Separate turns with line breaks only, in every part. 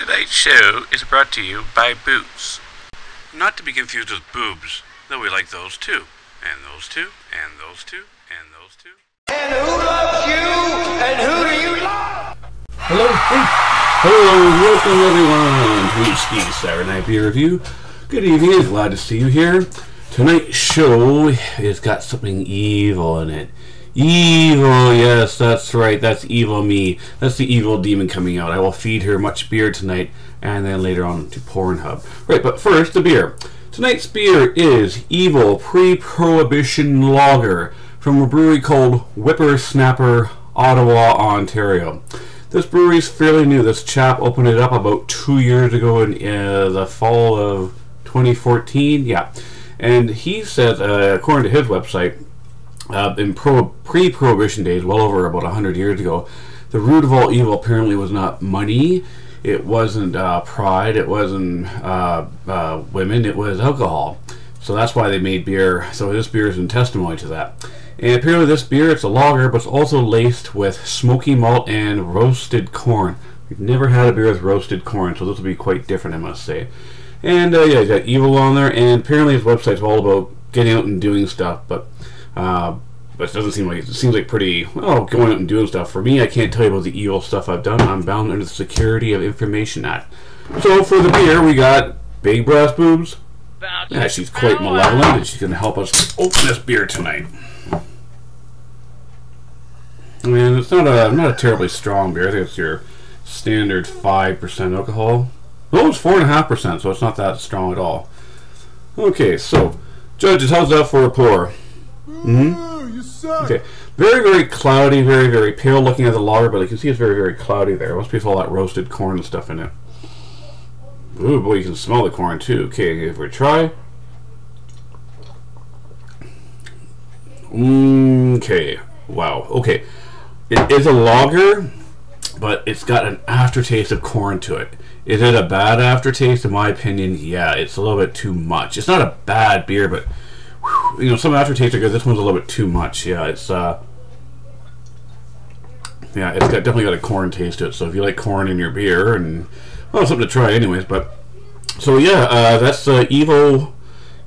Tonight's show is brought to you by Boots. Not to be confused with boobs, though we like those too. And those two, and those two, and those two.
And who loves you? And who do you love?
Hello, hello, welcome everyone to Steve's Saturday Night Beer Review. Good evening, glad to see you here. Tonight's show has got something evil in it. Evil, yes, that's right, that's evil me. That's the evil demon coming out. I will feed her much beer tonight, and then later on to Pornhub. Right, but first, the beer. Tonight's beer is Evil Pre-Prohibition Lager from a brewery called Whiprsnapr, Ottawa, Ontario. This brewery is fairly new. This chap opened it up about two years ago in uh, the fall of 2014. Yeah, and he said, uh, according to his website, uh, in pro- pre-prohibition days, well over about 100 years ago, the root of all evil apparently was not money, it wasn't uh, pride, it wasn't uh, uh, women, it was alcohol. So that's why they made beer. So this beer is in testimony to that. And apparently this beer, it's a lager, but it's also laced with smoky malt and roasted corn. We've never had a beer with roasted corn, so this will be quite different, I must say. And uh, yeah, you got evil on there, and apparently his website's all about getting out and doing stuff, but uh, but it doesn't seem like it seems like pretty well going out and doing stuff. For me, I can't tell you about the evil stuff I've done. I'm bound under the Security of Information Act. So for the beer, we got Big Brass Boobs. Yeah, she's quite malevolent, and she's going to help us open this beer tonight. I mean, it's not a not a terribly strong beer. I think it's your standard five percent alcohol. Oh, it's four and a half percent, so it's not that strong at all. Okay, so judges, how's that for a pour? Mm-hmm. Okay, very very cloudy, very very pale looking at the lager, but you can see it's very very cloudy there. It must be all that roasted corn and stuff in it. Ooh boy, you can smell the corn too. Okay, it a try. Okay, wow. Okay, it is a lager, but it's got an aftertaste of corn to it. Is it a bad aftertaste? In my opinion, yeah, it's a little bit too much. It's not a bad beer, but you know, some aftertaste are good. This one's a little bit too much. Yeah, it's uh, yeah, it's got definitely got a corn taste to it. So if you like corn in your beer, and well, something to try, anyways. But so yeah, uh, that's uh, evil,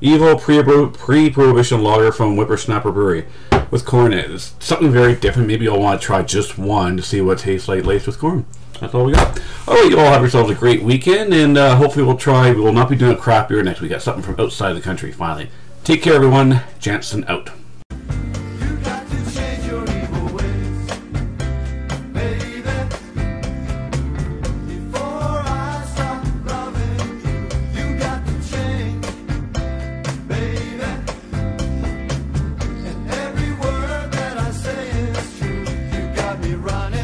evil pre prohibition lager from Whiprsnapr Brewery with corn in it. It's something very different. Maybe you'll want to try just one to see what tastes like laced with corn. That's all we got. All right, you all have yourselves a great weekend, and uh, hopefully we'll try. We will not be doing a craft beer next week. Got something from outside the country finally. Take care, everyone. Jansen out.
Running.